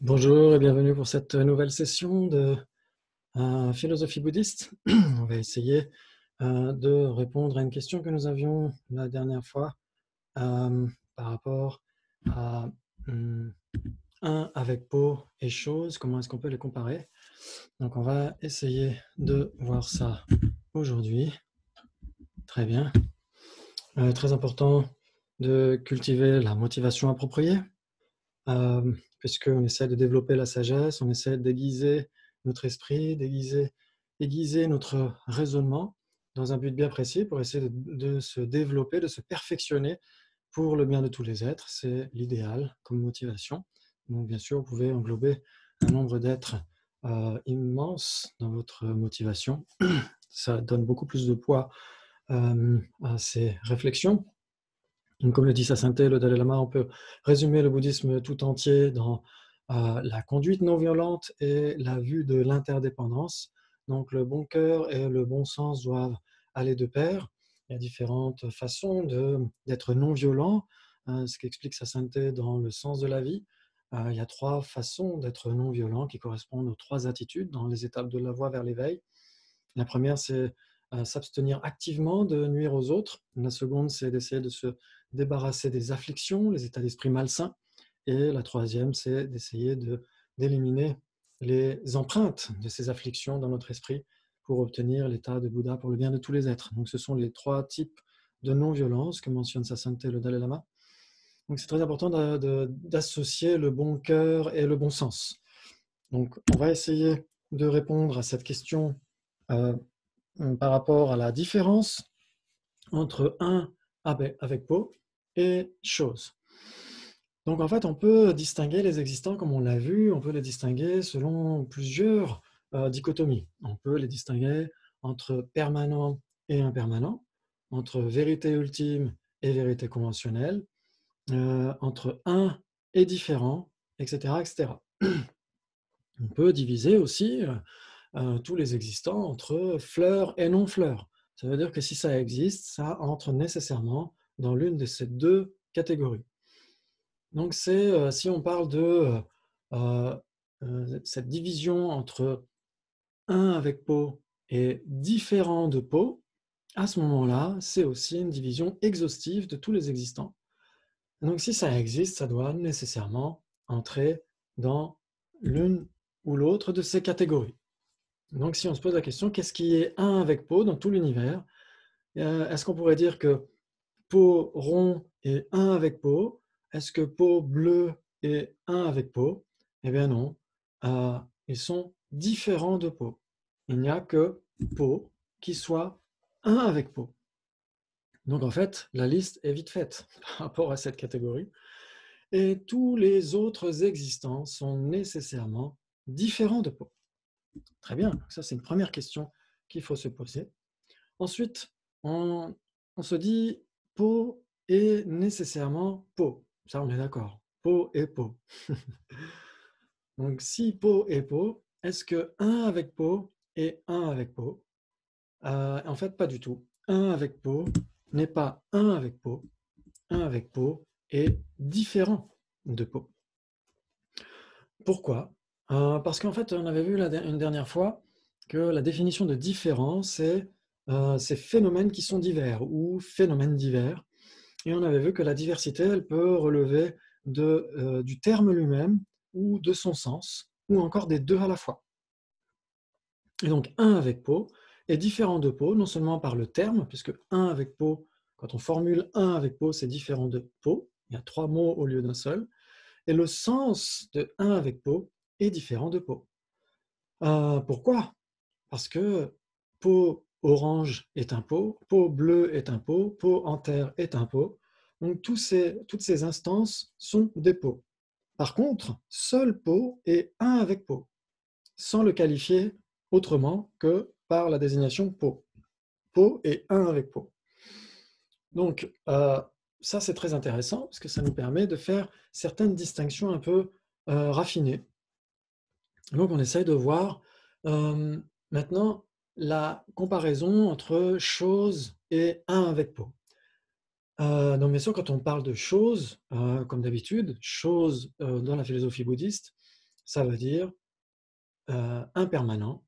Bonjour et bienvenue pour cette nouvelle session de euh, philosophie bouddhiste. On va essayer euh, de répondre à une question que nous avions la dernière fois euh, par rapport à hum, un avec peau et chose, comment est-ce qu'on peut les comparer? Donc on va essayer de voir ça aujourd'hui. Très bien. très important de cultiver la motivation appropriée puisqu'on essaie de développer la sagesse, on essaie d'aiguiser notre esprit, d'aiguiser aiguiser notre raisonnement dans un but bien précis pour essayer de, se développer, de se perfectionner pour le bien de tous les êtres. C'est l'idéal comme motivation. Donc, bien sûr, vous pouvez englober un nombre d'êtres euh, immense dans votre motivation. Ça donne beaucoup plus de poids euh, à ces réflexions. Comme le dit sa sainteté, le Dalai Lama, on peut résumer le bouddhisme tout entier dans euh, la conduite non violente et la vue de l'interdépendance. Donc le bon cœur et le bon sens doivent aller de pair. Il y a différentes façons d'être non violent, hein, ce qui explique sa sainteté dans le sens de la vie. Euh, il y a trois façons d'être non violent qui correspondent aux trois attitudes dans les étapes de la voie vers l'éveil. La première, c'est euh, s'abstenir activement de nuire aux autres. La seconde, c'est d'essayer de se débarrasser des afflictions, les états d'esprit malsains. Et la troisième, c'est d'essayer d'éliminer les empreintes de ces afflictions dans notre esprit pour obtenir l'état de Bouddha pour le bien de tous les êtres. Donc ce sont les trois types de non-violence que mentionne sa sainteté le Dalai Lama. Donc c'est très important d'associer le bon cœur et le bon sens. Donc on va essayer de répondre à cette question euh, par rapport à la différence entre un avec, avec peau et chose. Donc en fait, on peut distinguer les existants, comme on l'a vu, on peut les distinguer selon plusieurs euh, dichotomies. On peut les distinguer entre permanent et impermanent, entre vérité ultime et vérité conventionnelle, euh, entre un et différent, etc., etc. On peut diviser aussi euh, tous les existants entre fleurs et non-fleurs. Ça veut dire que si ça existe, ça entre nécessairement dans l'une de ces deux catégories. Donc, c'est euh, si on parle de euh, euh, cette division entre un avec peau et différent de peau, à ce moment-là, c'est aussi une division exhaustive de tous les existants. Donc, si ça existe, ça doit nécessairement entrer dans l'une ou l'autre de ces catégories. Donc, si on se pose la question, qu'est-ce qui est un avec peau dans tout l'univers Est-ce qu'on pourrait dire que peau rond et un avec peau. Est-ce que peau bleu et un avec peau? Eh bien non, euh, ils sont différents de peau. Il n'y a que peau qui soit un avec peau. Donc en fait, la liste est vite faite par rapport à cette catégorie. Et tous les autres existants sont nécessairement différents de peau. Très bien, ça c'est une première question qu'il faut se poser. Ensuite, on se dit, peau est nécessairement peau. Ça, on est d'accord. Peau et peau. Donc, si peau et peau, est-ce que un avec peau et un avec peau? Euh, En fait, pas du tout. Un avec peau n'est pas un avec peau. Un avec peau est différent de peau. Pourquoi? Euh, Parce qu'en fait, on avait vu une dernière fois que la définition de différence, c'est euh, ces phénomènes qui sont divers ou phénomènes divers. Et on avait vu que la diversité, elle peut relever de, euh, du terme lui-même ou de son sens, ou encore des deux à la fois. Et donc, un avec peau est différent de peau, non seulement par le terme, puisque un avec peau, quand on formule un avec peau, c'est différent de peau, il y a trois mots au lieu d'un seul, et le sens de un avec peau est différent de peau. Euh, pourquoi? Parce que peau orange est un pot, peau bleue est un pot, peau en terre est un pot. Donc toutes ces instances sont des pots. Par contre, seul pot est un avec pot, sans le qualifier autrement que par la désignation pot. Pot est un avec pot. Donc euh, ça c'est très intéressant parce que ça nous permet de faire certaines distinctions un peu euh, raffinées. Donc on essaye de voir euh, maintenant la comparaison entre chose et un avec peau. Euh, donc bien sûr, quand on parle de choses, euh, comme d'habitude, chose euh, dans la philosophie bouddhiste, ça veut dire euh, impermanent,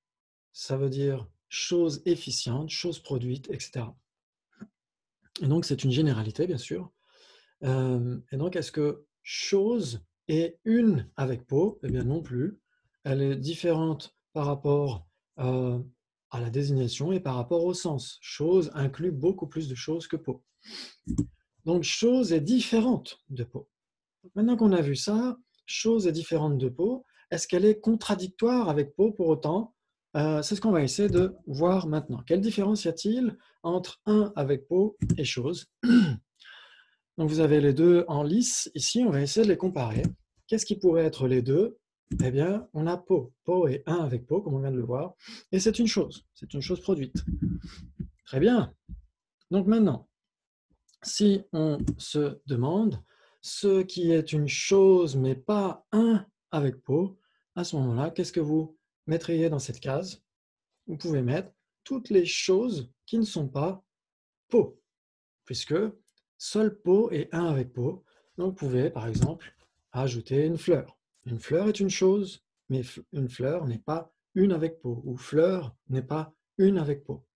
ça veut dire chose efficiente, chose produite, etc. Et donc, c'est une généralité, bien sûr. Et donc, est-ce que chose est une avec peau Eh bien, non plus. Elle est différente par rapport à la désignation et par rapport au sens. Chose inclut beaucoup plus de choses que peau. Donc, chose est différente de peau. Maintenant qu'on a vu ça, chose est différente de peau, est-ce qu'elle est contradictoire avec peau pour autant? Euh, C'est ce qu'on va essayer de voir maintenant. Quelle différence y a-t-il entre un avec peau et chose? Vous avez les deux en lice. Ici, on va essayer de les comparer. Qu'est-ce qui pourrait être les deux? Eh bien, on a peau. Peau et un avec peau, comme on vient de le voir. Et c'est une chose. C'est une chose produite. Très bien. Donc maintenant, si on se demande ce qui est une chose mais pas un avec peau, à ce moment-là, qu'est-ce que vous mettriez dans cette case? Vous pouvez mettre toutes les choses qui ne sont pas peau, puisque seul peau est un avec peau. Donc vous pouvez, par exemple, ajouter une fleur. Une fleur est une chose, mais une fleur n'est pas une avec peau, ou fleur n'est pas une avec peau.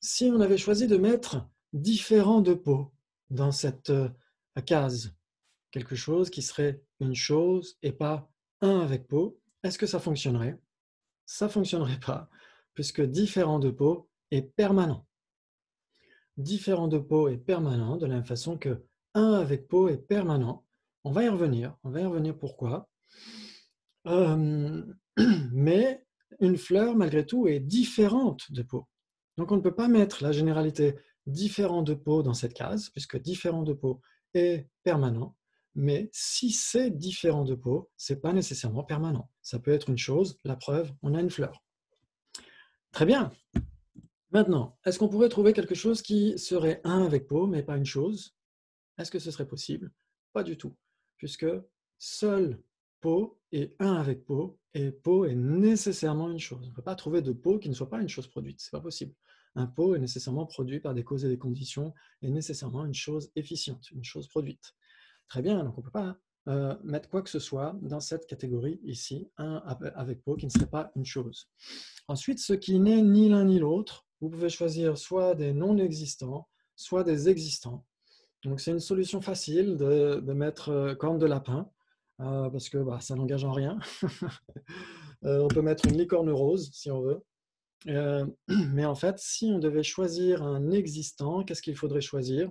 Si on avait choisi de mettre différent de peau dans cette euh, case, quelque chose qui serait une chose et pas un avec peau, est-ce que ça fonctionnerait? Ça ne fonctionnerait pas, puisque différent de peau est permanent. Différent de peau est permanent, de la même façon que un avec peau est permanent. On va y revenir, on va y revenir pourquoi. Euh, mais une fleur, malgré tout, est différente de peau. Donc on ne peut pas mettre la généralité différent de peau dans cette case, puisque différent de peau est permanent mais si c'est différent de peau, ce n'est pas nécessairement permanent. Ça peut être une chose, la preuve, on a une fleur. Très bien. Maintenant, est-ce qu'on pourrait trouver quelque chose qui serait un avec peau, mais pas une chose? Est-ce que ce serait possible? Pas du tout, puisque seul peau est un avec peau, et peau est nécessairement une chose. On ne peut pas trouver de peau qui ne soit pas une chose produite, ce n'est pas possible. Un pot est nécessairement produit par des causes et des conditions, et nécessairement une chose efficiente, une chose produite. Très bien, donc on ne peut pas euh, mettre quoi que ce soit dans cette catégorie ici, un avec peau qui ne serait pas une chose. Ensuite, ce qui n'est ni l'un ni l'autre, vous pouvez choisir soit des non existants, soit des existants. Donc c'est une solution facile de, mettre euh, corne de lapin, euh, parce que bah, ça n'engage en rien. on peut mettre une licorne rose si on veut. mais en fait, si on devait choisir un existant, qu'est-ce qu'il faudrait choisir?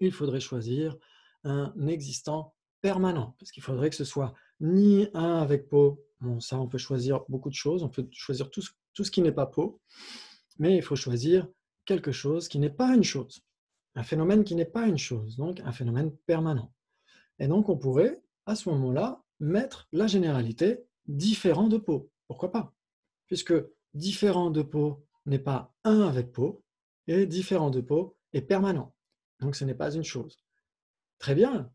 Il faudrait choisir un existant permanent, parce qu'il faudrait que ce soit ni un avec peau, bon ça on peut choisir beaucoup de choses, on peut choisir tout ce, qui n'est pas peau, mais il faut choisir quelque chose qui n'est pas une chose, un phénomène qui n'est pas une chose, donc un phénomène permanent. Et donc on pourrait à ce moment-là mettre la généralité différent de peau. Pourquoi pas? Puisque différent de peau n'est pas un avec peau et différent de peau est permanent. Donc ce n'est pas une chose. Très bien.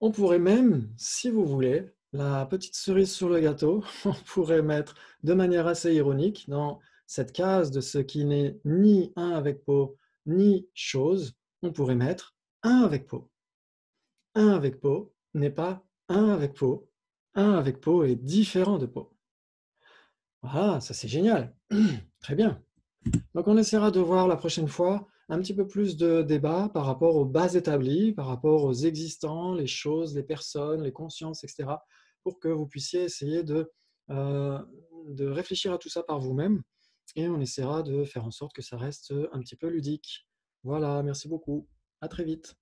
On pourrait même, si vous voulez, la petite cerise sur le gâteau, on pourrait mettre de manière assez ironique dans cette case de ce qui n'est ni un avec peau, ni chose, on pourrait mettre un avec peau. Un avec peau n'est pas un avec peau. Un avec peau est différent de peau. Voilà, ça c'est génial. Très bien. Donc on essaiera de voir la prochaine fois un petit peu plus de débat par rapport aux bases établies, par rapport aux existants, les choses, les personnes, les consciences, etc., pour que vous puissiez essayer euh, de réfléchir à tout ça par vous-même. Et on essaiera de faire en sorte que ça reste un petit peu ludique. Voilà, merci beaucoup. À très vite.